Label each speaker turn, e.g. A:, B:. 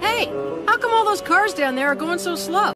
A: Hey, how come all those cars down there are going so slow?